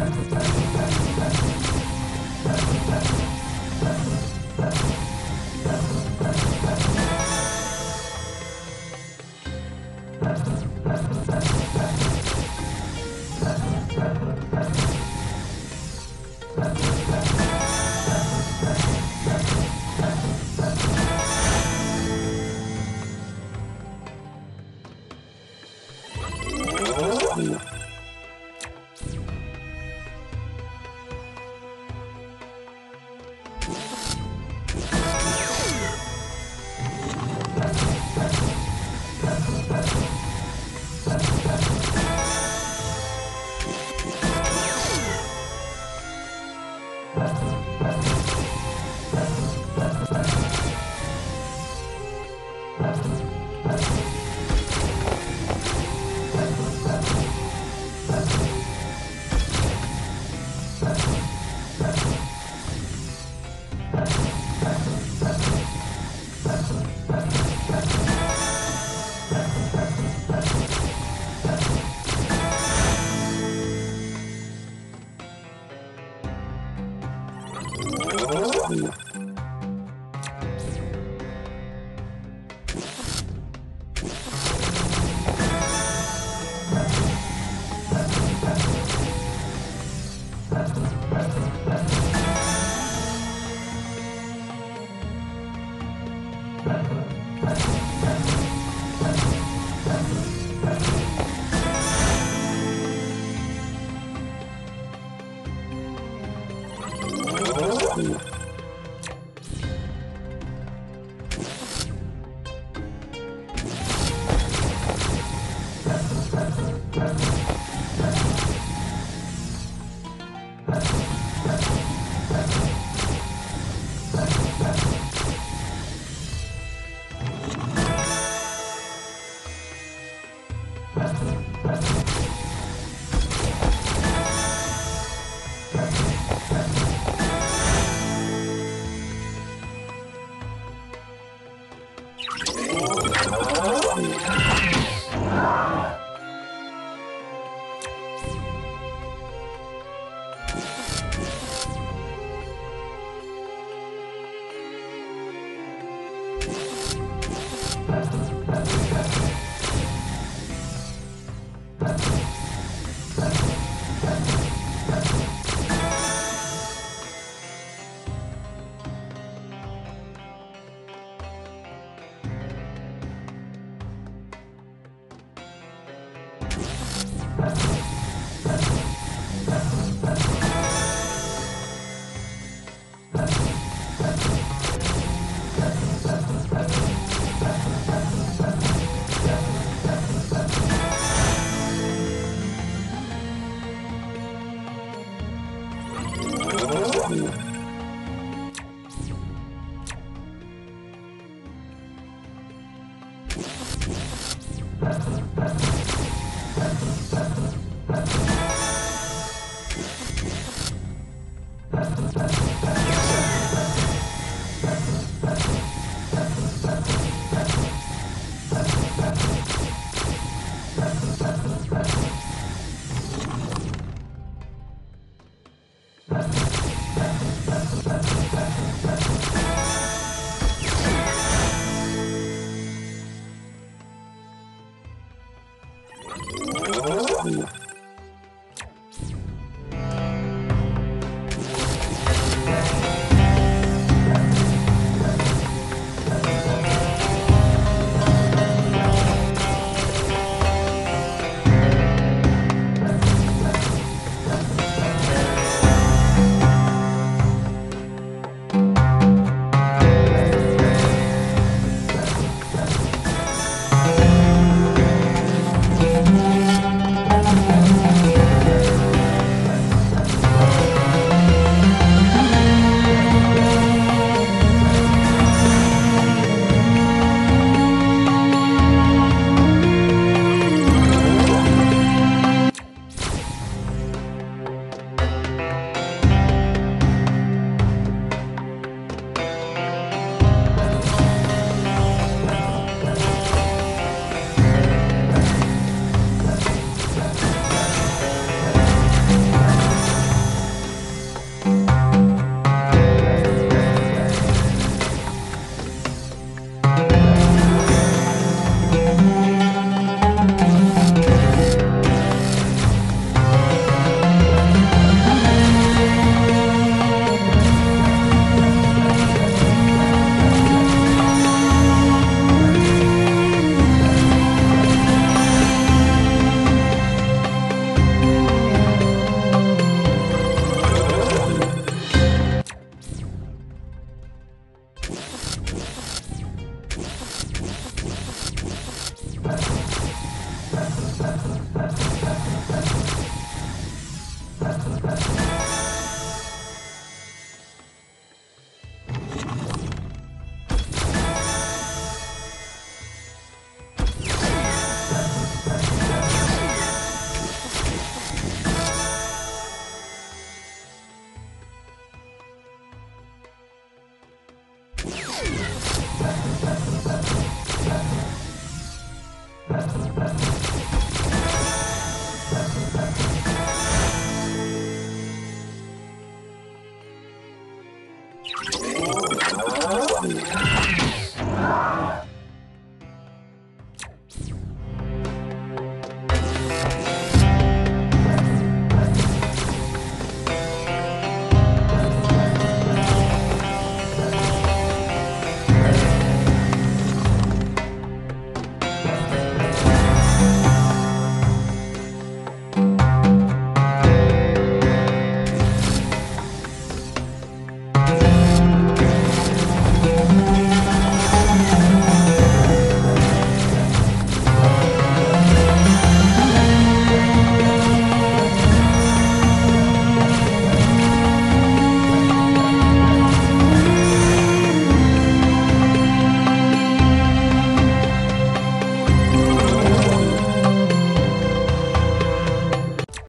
Thank you. Ooh. Thank Cool.